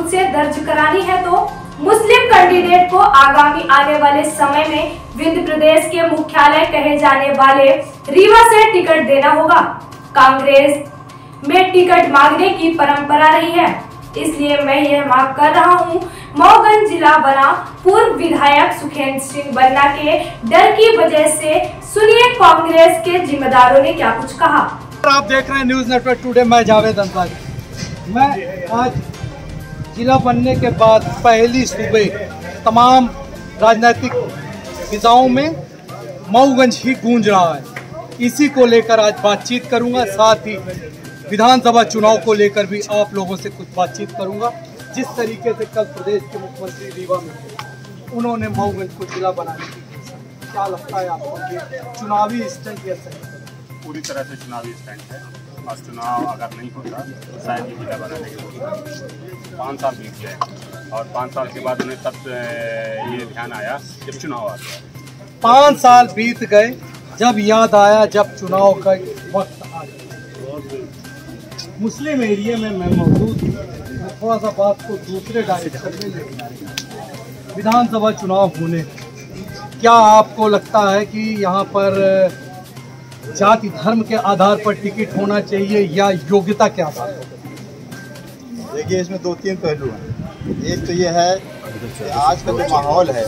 मज़बूत से दर्ज करानी है तो मुस्लिम कैंडिडेट को आगामी आने वाले समय में विंध्य प्रदेश के मुख्यालय कहे जाने वाले रीवा से टिकट देना होगा। कांग्रेस में टिकट मांगने की परंपरा रही है, इसलिए मैं यह मांग कर रहा हूँ। मऊगंज जिला बना पूर्व विधायक सुखेंद्र सिंह बन्ना के डर की वजह से सुनिए कांग्रेस के जिम्मेदारों ने क्या कुछ कहा। आप देख रहे हैं न्यूज़ नेटवर्क टुडे, मैं जावेद अंसारी। मैं आज जिला बनने के बाद पहली सुबह तमाम राजनीतिक फिजाओं में मऊगंज ही गूंज रहा है। इसी को लेकर आज बातचीत करूँगा, साथ ही विधानसभा चुनाव को लेकर भी आप लोगों से कुछ बातचीत करूँगा। जिस तरीके से कल प्रदेश के मुख्यमंत्री रीवा में उन्होंने मऊगंज को जिला बनाने की क्या लगता है आपको चुनावी स्टैंड सही पूरी तरह से चुनावी स्टैंड है। और चुनाव अगर नहीं होता तो शायद ये जिला बनाने की पाँच साल बीत गए। और पाँच साल के बाद उन्हें तब ये ध्यान आया जब चुनाव आ गया। पाँच साल बीत गए, जब याद आया, जब चुनाव का वक्त आ गया। मुस्लिम एरिया में मैं मौजूद हूँ थोड़ा सा बात को दूसरे डायरेक्शन में विधानसभा चुनाव होने, क्या आपको लगता है कि यहाँ पर जाति धर्म के आधार पर टिकट होना चाहिए या योग्यता के आधार पर? देखिए, इसमें दो तीन पहलू हैं। एक तो ये है आज का जो माहौल है,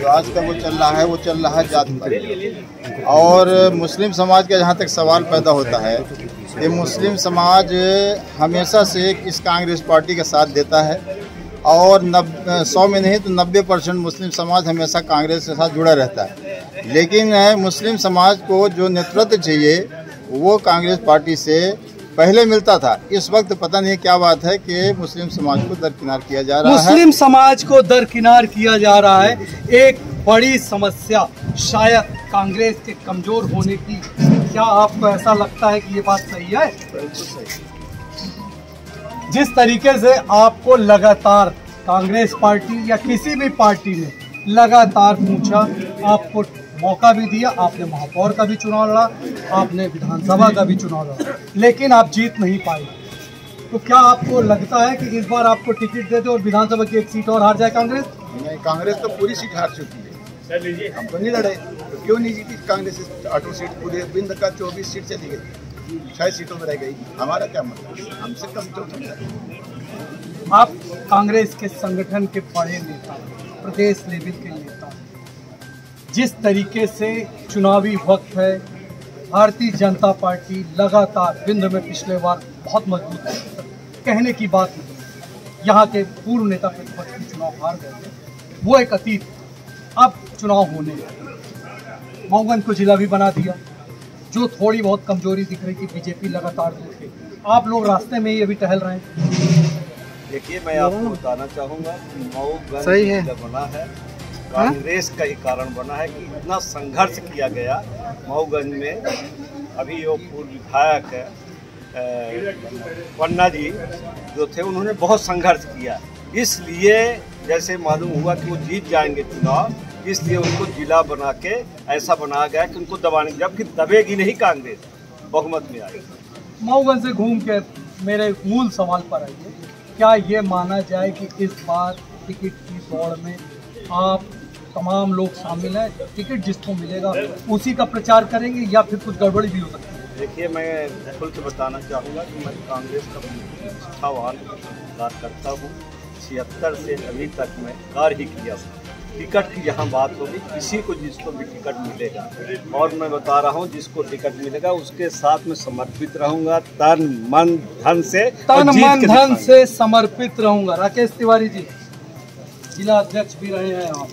जो आज का वो चल रहा है, वो चल रहा है जाति पर। और मुस्लिम समाज का जहाँ तक सवाल पैदा होता है कि मुस्लिम समाज हमेशा से इस कांग्रेस पार्टी का साथ देता है। और नब, सौ में नहीं तो नब्बे परसेंट मुस्लिम समाज हमेशा कांग्रेस के साथ जुड़ा रहता है। लेकिन मुस्लिम समाज को जो नेतृत्व चाहिए, वो कांग्रेस पार्टी से पहले मिलता था। इस वक्त पता नहीं क्या बात है कि मुस्लिम समाज को दरकिनार किया जा रहा है। मुस्लिम समाज को दरकिनार किया जा रहा है। एक बड़ी समस्या शायद कांग्रेस के कमज़ोर होने की। क्या आपको ऐसा लगता है कि ये बात सही है? जिस तरीके से आपको लगातार कांग्रेस पार्टी या किसी भी पार्टी ने लगातार पूछा, आपको मौका भी दिया आपने महापौर का भी चुनाव लड़ा आपने विधानसभा का भी चुनाव लड़ा लेकिन आप जीत नहीं पाए। तो क्या आपको लगता है कि इस बार आपको टिकट दे दे और विधानसभा की एक सीट और हार जाए कांग्रेस? नहीं कांग्रेस तो पूरी सीट हार चुकी है। हम तो नहीं लड़े। तो क्यों नहीं जीती? कांग्रेस आठों सीट पूरे बिंद का चौबीस सीट चली गई। छह सीटों में रह गई। हमारा क्या मतलब? हमसे कम तो आप कांग्रेस के संगठन के बड़े नेता प्रदेश लेवल के नेता। जिस तरीके से चुनावी वक्त है भारतीय जनता पार्टी लगातार विंध्य में पिछले बार बहुत मज़बूत थी कहने की बात नहीं यहाँ के पूर्व नेता प्रतिपक्ष भी चुनाव हार गए थे वो एक अतीत अब चुनाव होने। मऊगंज को जिला भी बना दिया जो थोड़ी बहुत कमज़ोरी दिख रही थी बीजेपी लगातार दूर थी आप लोग रास्ते में ही अभी टहल रहे हैं देखिए मैं आपको बताना चाहूँगा कि मऊगंज सही है। बना है कांग्रेस का ही कारण बना है कि इतना संघर्ष किया गया मऊगंज में। अभी वो पूर्व विधायक पन्ना जी जो थे उन्होंने बहुत संघर्ष किया। इसलिए जैसे मालूम हुआ कि वो जीत जाएँगे चुनाव इसलिए उनको जिला बना के ऐसा बनाया गया कि उनको दबाने जबकि दबेगी नहीं कांग्रेस बहुमत में आएगी। मऊगंज से घूम के मेरे मूल सवाल पर आइए। क्या ये माना जाए कि इस बार टिकट की दौड़ में आप तमाम लोग शामिल हैं टिकट जिसको मिलेगा उसी का प्रचार करेंगे या फिर कुछ गड़बड़ी भी हो सकती है? देखिए मैं खुल के बताना चाहूँगा कि मैं कांग्रेस का निष्ठावान कार्यकर्ता हूँ। छिहत्तर से अभी तक मैं कार्य ही किया हूँ टिकट की यहाँ बात होगी किसी को जिसको भी टिकट मिलेगा। और मैं बता रहा हूँ जिसको टिकट मिलेगा उसके साथ में समर्पित रहूँगा तन मन धन से तन मन धन से समर्पित रहूँगा। राकेश तिवारी जी जिला अध्यक्ष भी रहे हैं आप।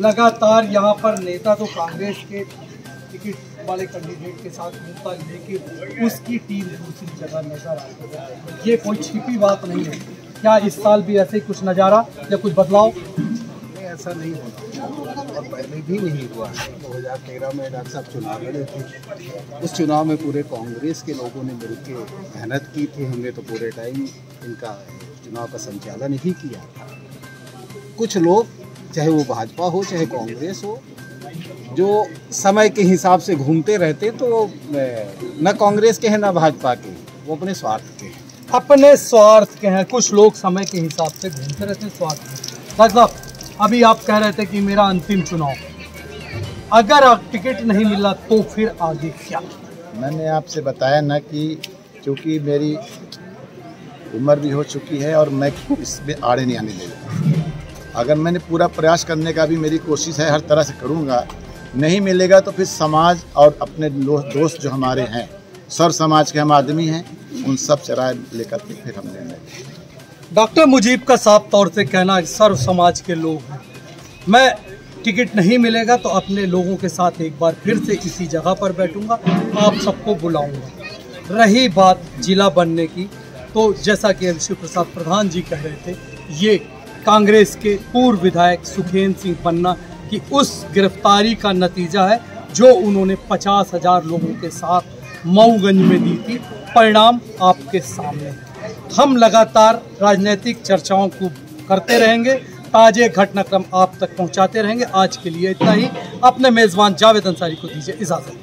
लगातार यहाँ पर नेता तो कांग्रेस के टिकट वाले कैंडिडेट के साथ मुद्दा लेकिन उसकी टीम दूसरी जगह नज़र आती है। ये कोई छिपी बात नहीं है। क्या इस साल भी ऐसे कुछ नज़ारा या कुछ बदलाव? नहीं, ऐसा नहीं होना और पहले भी नहीं हुआ दो हज़ार तेरह में डॉक्टर साहब चुनाव लड़े थे। उस चुनाव में पूरे कांग्रेस के लोगों ने मिलकर मेहनत की थी। हमने तो पूरे टाइम इनका चुनाव का संचालन ही किया था। कुछ लोग चाहे वो भाजपा हो चाहे कांग्रेस हो जो समय के हिसाब से घूमते रहते तो न कांग्रेस के हैं न भाजपा के वो अपने स्वार्थ के हैं। अपने स्वार्थ के हैं। कुछ लोग समय के हिसाब से घूमते रहते हैं स्वार्थ में डॉक्टर साहब अभी आप कह रहे थे कि मेरा अंतिम चुनाव। अगर आप टिकट नहीं मिला तो फिर आगे क्या? मैंने आपसे बताया ना कि चूँकि मेरी उम्र भी हो चुकी है और मैं इसमें आड़े नहीं आने देगा अगर मैंने पूरा प्रयास करने का भी मेरी कोशिश है, हर तरह से करूँगा, नहीं मिलेगा तो फिर समाज और अपने दोस्त जो हमारे हैं, सर समाज के हम आदमी हैं, उन सबसे राय लेकर के फिर हम निर्णय डॉक्टर मुजीब का साफ़ तौर से कहना सर्व समाज के लोग हैं। मैं टिकट नहीं मिलेगा तो अपने लोगों के साथ एक बार फिर से इसी जगह पर बैठूँगा, आप सबको बुलाऊँगा। रही बात जिला बनने की तो जैसा कि शिव प्रसाद प्रधान जी कह रहे थे, ये कांग्रेस के पूर्व विधायक सुखेंद्र सिंह पन्ना की उस गिरफ्तारी का नतीजा है, जो उन्होंने पचास हज़ार लोगों के साथ मऊगंज में दी थी। परिणाम आपके सामने हम लगातार राजनीतिक चर्चाओं को करते रहेंगे, ताजे घटनाक्रम आप तक पहुंचाते रहेंगे। आज के लिए इतना ही। अपने मेज़बान जावेद अंसारी को दीजिए इजाज़त।